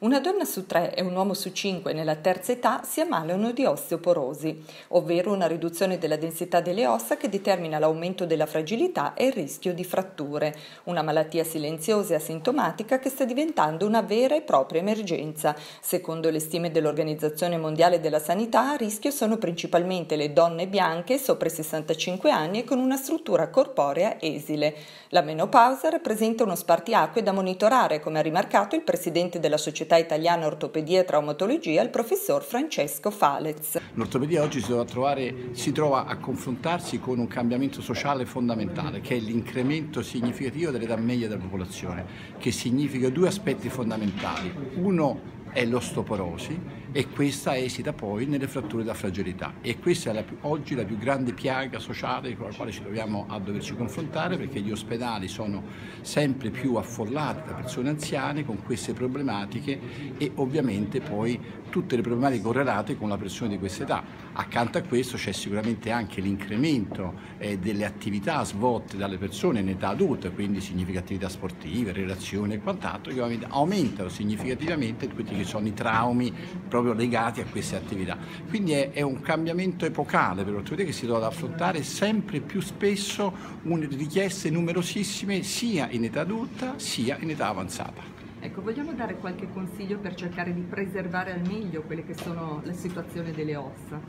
Una donna su tre e un uomo su cinque nella terza età si ammalano di osteoporosi, ovvero una riduzione della densità delle ossa che determina l'aumento della fragilità e il rischio di fratture, una malattia silenziosa e asintomatica che sta diventando una vera e propria emergenza. Secondo le stime dell'Organizzazione Mondiale della Sanità, a rischio sono principalmente le donne bianche sopra i 65 anni e con una struttura corporea esile. La menopausa rappresenta uno spartiacque da monitorare, come ha rimarcato il presidente della società Società Italiana Ortopedia e Traumatologia, il professor Francesco Falez. L'ortopedia oggi si trova, trovare, si trova a confrontarsi con un cambiamento sociale fondamentale, che è l'incremento significativo dell'età media della popolazione, che significa due aspetti fondamentali. Uno è l'ostoporosi e questa esita poi nelle fratture da fragilità e questa è la, oggi la più grande piaga sociale con la quale ci troviamo a doverci confrontare perché gli ospedali sono sempre più affollati da persone anziane con queste problematiche e ovviamente poi tutte le problematiche correlate con la persona di questa età. Accanto a questo c'è sicuramente anche l'incremento eh, delle attività svolte dalle persone in età adulta, quindi significa attività sportive, relazioni e quant'altro, che aumentano significativamente tutti che sono i traumi proprio legati a queste attività. Quindi è, è un cambiamento epocale per l'ortopedia che si trova ad affrontare sempre più spesso richieste numerosissime sia in età adulta sia in età avanzata. Ecco, vogliamo dare qualche consiglio per cercare di preservare al meglio quelle che sono le situazioni delle ossa?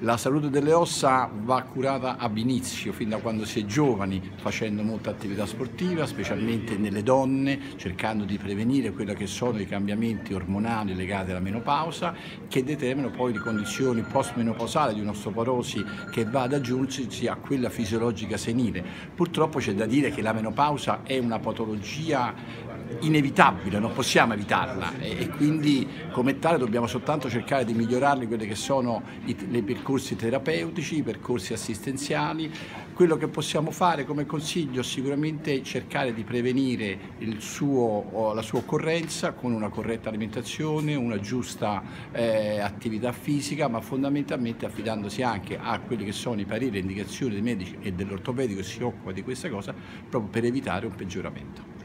La salute delle ossa va curata ab inizio, fin da quando si è giovani, facendo molta attività sportiva, specialmente nelle donne, cercando di prevenire quelli che sono i cambiamenti ormonali legati alla menopausa, che determinano poi le condizioni post-menopausali di un'osteoporosi che va ad aggiungersi a quella fisiologica senile. Purtroppo c'è da dire che la menopausa è una patologia inevitabile, non possiamo evitarla e, quindi come tale dobbiamo soltanto cercare di migliorare quelli che sono i, i percorsi terapeutici, i percorsi assistenziali. Quello che possiamo fare come consiglio sicuramente cercare di prevenire suo, la sua occorrenza con una corretta alimentazione, una giusta eh, attività fisica, ma fondamentalmente affidandosi anche a quelli che sono i pareri e indicazioni dei medici e dell'ortopedico che si occupa di questa cosa proprio per evitare un peggioramento.